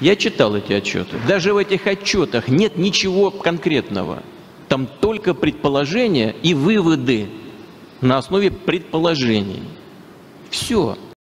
Я читал эти отчеты. Даже в этих отчетах нет ничего конкретного. Там только предположения и выводы на основе предположений. Все.